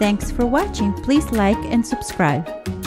Thanks for watching. Please like and subscribe.